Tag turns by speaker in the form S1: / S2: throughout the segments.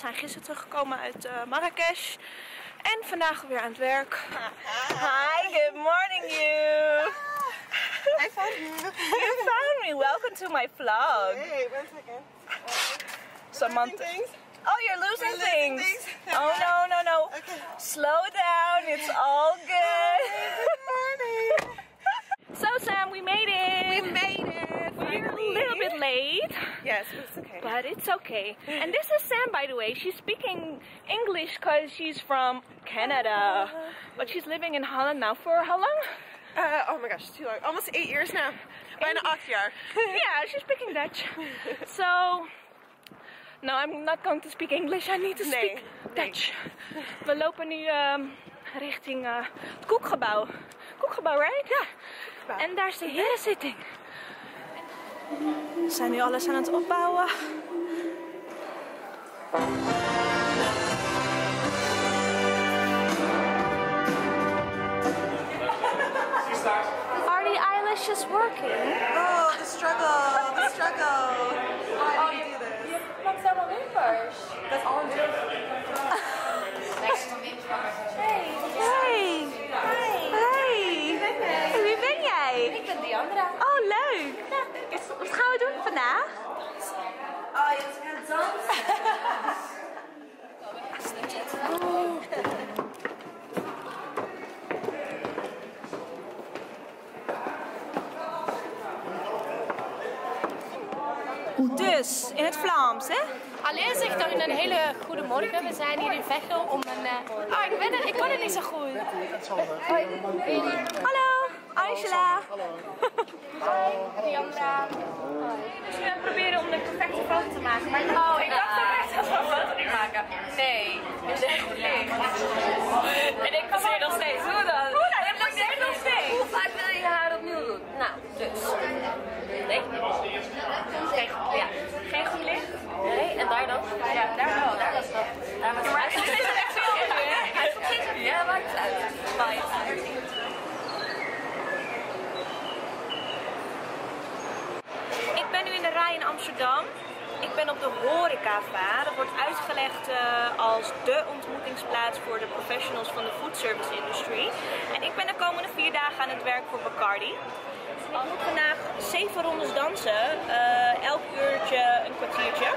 S1: Zijn gisteren teruggekomen uit uh, Marrakesh. En vandaag weer aan het werk. Hi, good morning you.
S2: I found you.
S1: You found me. Welcome to my vlog.
S2: Hey, one second.
S1: Samantha.
S2: things?
S1: Oh, you're losing things.
S2: things.
S1: Oh, no, no, no.
S2: Okay.
S1: Slow down. It's all good. A little bit late.
S2: Yes, but it's okay.
S1: But it's okay. And this is Sam, by the way. She's speaking English because she's from Canada. But she's living in Holland now for how long?
S2: Uh, oh my gosh, too long. Almost eight years now. Bijna acht jaar.
S1: yeah, she's speaking Dutch. So, no, I'm not going to speak English. I need to speak
S2: nee.
S1: Dutch. We lopen nu ehm, richting eh, het koekgebouw. Koekgebouw, right? Ja. En daar is de herenzitting. We zijn nu alles aan het opbouwen. Are the eyelashes working?
S2: Oh, the struggle, the struggle. Why do you do this?
S3: Maakt allemaal wimpers.
S2: That's all I'm doing.
S1: Hey. Hey. Hey. Wie ben jij?
S3: Ik ben Diandra.
S1: Oh, leuk. Wat gaan we doen vandaag?
S3: Oh, je gaat dansen.
S1: Dus, in het Vlaams, hè?
S3: Allereerst zeg ik dan een hele goede morgen. We zijn hier in Veghel om een... eh, Oh, ik, ben er, ik kon het niet zo goed. Hoi,
S1: Hallo, Angela.
S3: Hi, Diandra.
S1: Dus we proberen om de perfecte foto te maken. Maar
S3: Oh, ik dacht ook echt dat we een foto ging maken. Nee, dit is echt goed licht. En ik passeer nog steeds. Hoe dan?
S1: Hoe dan? Passeert nog steeds.
S3: Hoe vaak wil je haar opnieuw doen? Nou, dus. Nee. Geen goed ja.
S1: Geen goed licht?
S3: Nee, en daar dan? Ja, daar wel. Daar was dat. Daar was
S1: het is echt veel
S3: Ja, maakt het uit. Maakt het uit.
S1: Ik ben nu in de rij in Amsterdam. Ik ben op de horecava. Dat wordt uitgelegd eh, als de ontmoetingsplaats voor de professionals van de food service industry. En ik ben de komende vier dagen aan het werk voor Bacardi. Ik moet vandaag zeven rondes dansen. eh, elk uurtje een kwartiertje.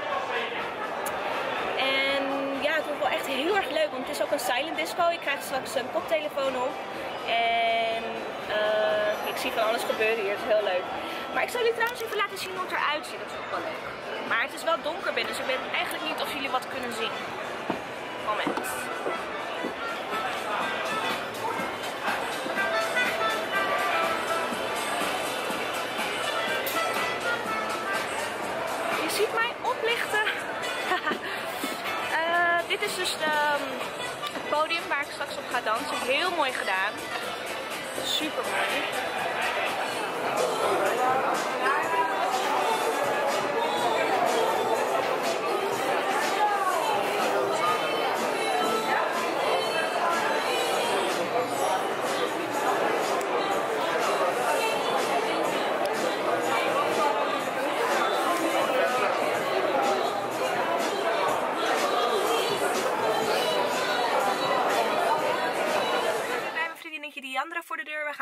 S1: En ja, het wordt wel echt heel erg leuk, want het is ook een silent disco. Ik krijg straks een koptelefoon op. En eh, ik zie van alles gebeuren hier, het is heel leuk. Maar ik zal jullie trouwens even laten zien hoe het eruit ziet, dat is ook wel leuk. Maar het is wel donker binnen, dus ik weet eigenlijk niet of jullie wat kunnen zien. Moment. Je ziet mij oplichten. Eh, dit is dus de, ehm, het podium waar ik straks op ga dansen. Heel mooi gedaan. Super mooi.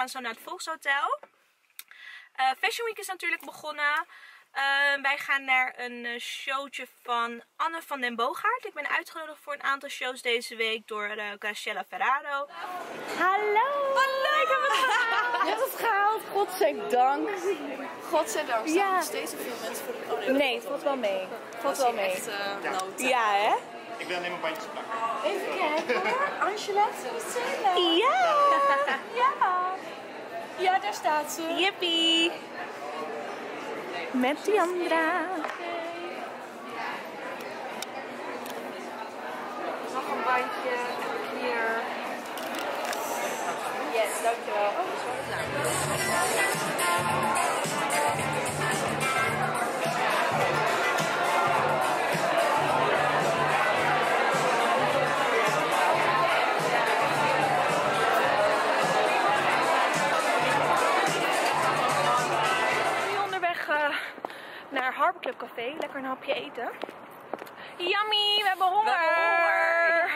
S1: Gaan zo naar het Volkshotel. Eh, Fashion Week is natuurlijk begonnen. Eh, wij gaan naar een eh, showtje van Anne van den Boogaard. Ik ben uitgenodigd voor een aantal shows deze week door uh, Graciela Ferraro. Hallo! Hallo! Ik heb het gedaan!
S4: Je hebt het gehaald, godzijdank.
S3: Godzijdank staan
S4: Ja.
S3: nog steeds zoveel mensen voor de.
S1: Nee, het valt wel mee. Het valt wel mee.
S3: Echt uh.
S1: Ja, hè?
S5: Ik wil alleen maar bandjes plakken.
S4: Even kijken hoor. Angela.
S1: Ja!
S4: Ja. Ja, daar staat ze.
S1: Yippie! Met Diandra.
S3: Nog een bandje hier. Yes, dankjewel. Oh, dat
S1: naar Harbor Club Café. Lekker een hapje eten. Yummy, we hebben honger.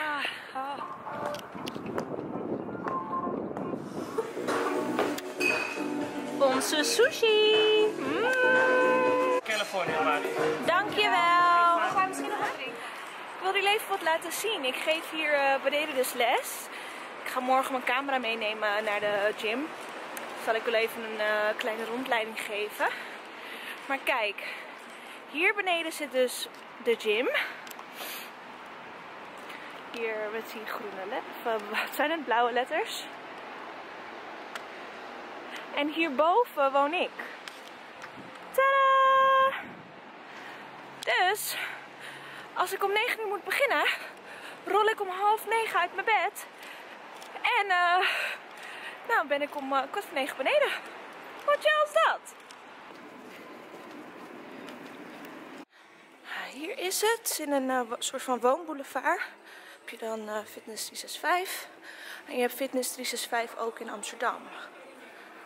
S1: Onze sushi. Mm.
S5: California, maar.
S1: Dankjewel. We gaan misschien nog wat drinken. Ik wil jullie even wat laten zien. Ik geef hier eh, beneden dus les. Ik ga morgen mijn camera meenemen naar de gym. Zal ik wel even een eh, kleine rondleiding geven. Maar kijk, hier beneden zit dus de gym. Hier met die groene letters, wat zijn het? Blauwe letters. En hierboven woon ik. Tadaa! Dus, als ik om 9 uur moet beginnen, rol ik om half 9 uit mijn bed. En eh, nou ben ik om eh, kwart voor 9 beneden. Wat jou is dat? Hier is het, in een eh, soort van woonboulevard. Heb je dan eh, Fitness 365. En je hebt Fitness 365 ook in Amsterdam.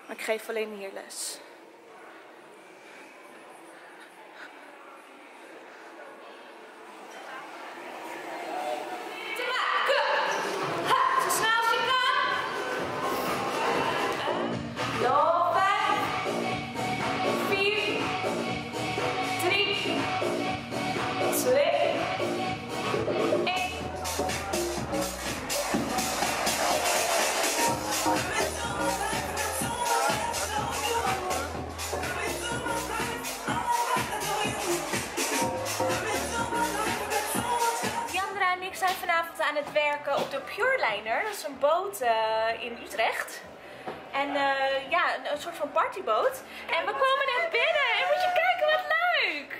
S1: Maar ik geef alleen hier les. Vanavond aan het werken op de Pureliner. Dat is een boot eh, in Utrecht. En eh, ja, een, een soort van partyboot. En we komen net binnen. En moet je kijken, wat leuk!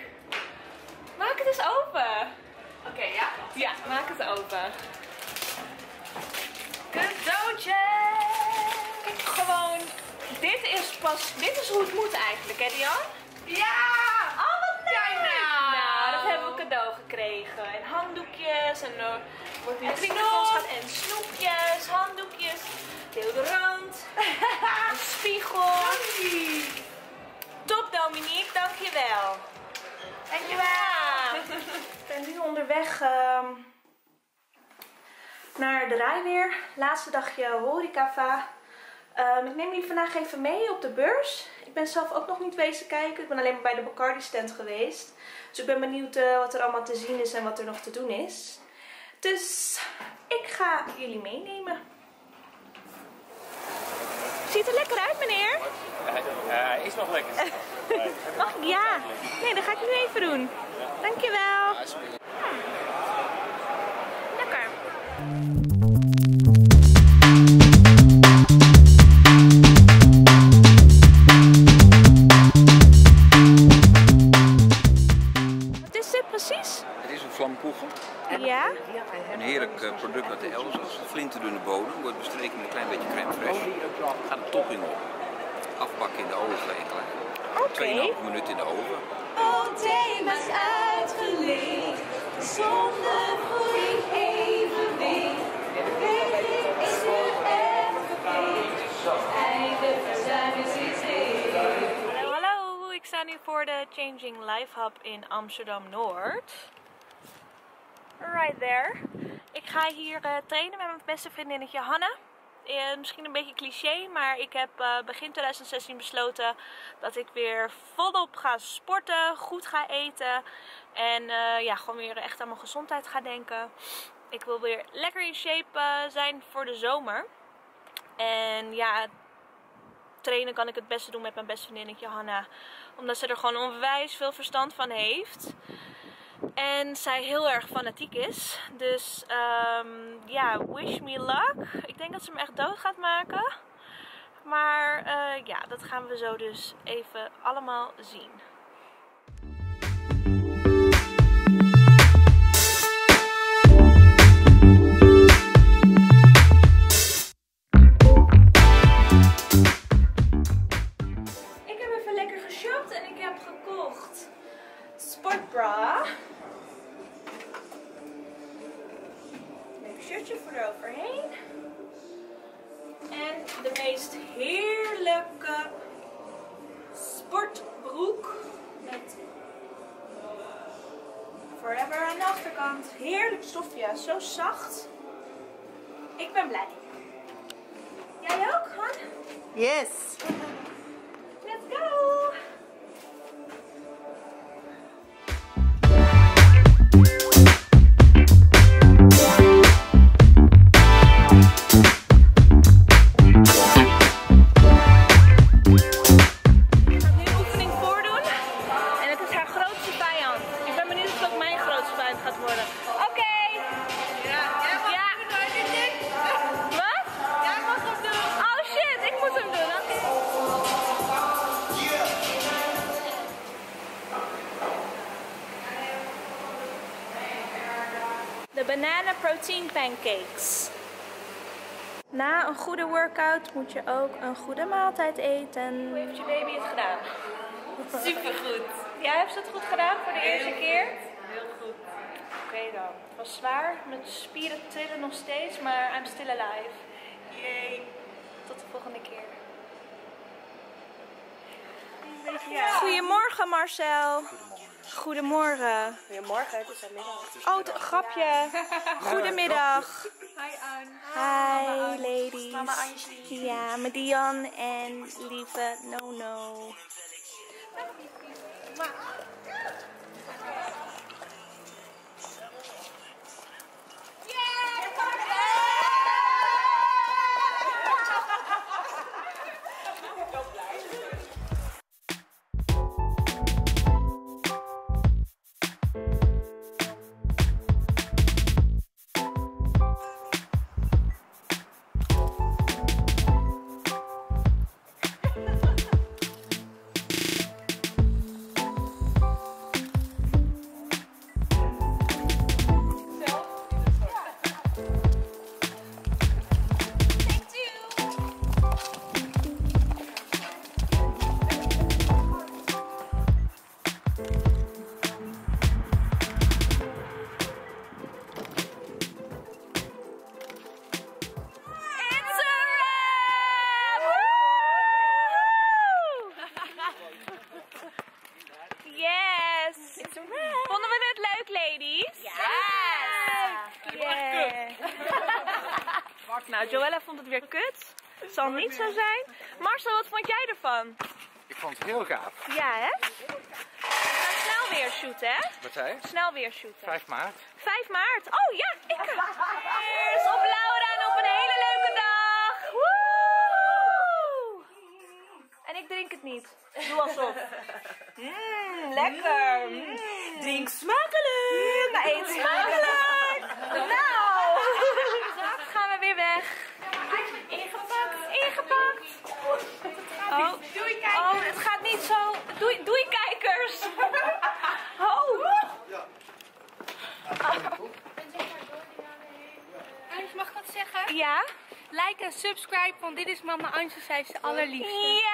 S1: Maak het eens open. Oké, ja. Ja, maak het open. Cadeautje! Gewoon, dit is pas, dit is hoe het moet eigenlijk, hè Dian? Ja! Oh, wat leuk!
S4: nou.
S1: Nou, dat hebben we cadeau gekregen. En handdoekjes en er wordt. En snoepjes, handdoekjes, deodorant, een spiegel. Top Dominique, dankjewel. Dankjewel. Ik ben nu onderweg ehm, naar de Rijweer. Laatste dagje horecava. Ehm, ik neem jullie vandaag even mee op de beurs. Ik ben zelf ook nog niet wezen kijken. Ik ben alleen maar bij de Bacardi stand geweest. Dus ik ben benieuwd eh, wat er allemaal te zien is en wat er nog te doen is. Dus ik ga jullie meenemen. Ziet er lekker uit, meneer?
S5: Hij is nog lekker.
S1: Mag ik? Ja. Nee, dat ga ik nu even doen. Dankjewel. Hmm. Lekker. Oké.
S6: 2,5 minuten in de oven.
S4: thema's uitgelicht, zonder voeding evenwicht. Is het echt verplicht, eigen verzuim is iets.
S1: Hallo, hallo. Ik sta nu voor de Changing Life Hub in Amsterdam Noord. Right there. Ik ga hier eh, trainen met mijn beste vriendinnetje Hanna. Eh, misschien een beetje cliché, maar ik heb eh, begin 2016 besloten dat ik weer volop ga sporten, goed ga eten en eh, ja, gewoon weer echt aan mijn gezondheid ga denken. Ik wil weer lekker in shape zijn voor de zomer. En ja, trainen kan ik het beste doen met mijn beste vriendinnetje Hanna. Omdat ze er gewoon onwijs veel verstand van heeft. En zij heel erg fanatiek is. Dus ehm, ja, wish me luck. Ik denk dat ze me echt dood gaat maken. Maar eh, ja, dat gaan we zo dus even allemaal zien. Sportbra. Leuk shirtje voor eroverheen. En de meest heerlijke sportbroek met Forever aan de achterkant. Heerlijk stofje, zo zacht. Ik ben blij. Jij ook, Han?
S2: Yes.
S1: banana protein pancakes. Na een goede workout moet je ook een goede maaltijd eten. Hoe heeft je baby het gedaan? Supergoed. Jij hebt het goed gedaan voor de eerste keer? Heel goed. Oké dan. Het was zwaar. Mijn spieren trillen nog steeds, maar I'm still alive. Yay. Tot de volgende keer. Goedemorgen Marcel. Goedemorgen.
S2: Goedemorgen, het is middag.
S1: Oh, het- grapje. Goedemiddag.
S2: Hi Ann.
S1: Hi ladies.
S2: Mama Angie.
S1: Ja, met Dian en lieve Nono. It's nou, Joella vond het weer kut. Zal niet zo zijn. Marcel, wat vond jij ervan?
S5: Ik vond het heel gaaf.
S1: Ja, hè? We gaan snel weer shooten, hè?
S5: Wat zei je?
S1: Snel weer shooten.
S5: 5 maart.
S1: 5 maart. Oh ja, ik. Cheers op Laura en op een hele leuke dag. Woe! En ik drink het niet. Doe alsof. Mmm, lekker. Mm. Drink smakelijk. Maar eet smakelijk. Nou, weer weg. Ingepakt. Ingepakt. Oh, oh, het gaat niet zo. Doei, doei kijkers. Oh.
S3: Ange, mag ik wat zeggen?
S1: Ja?
S3: Like en subscribe, want dit is mama Ange, zij is de allerliefste.
S1: Ja!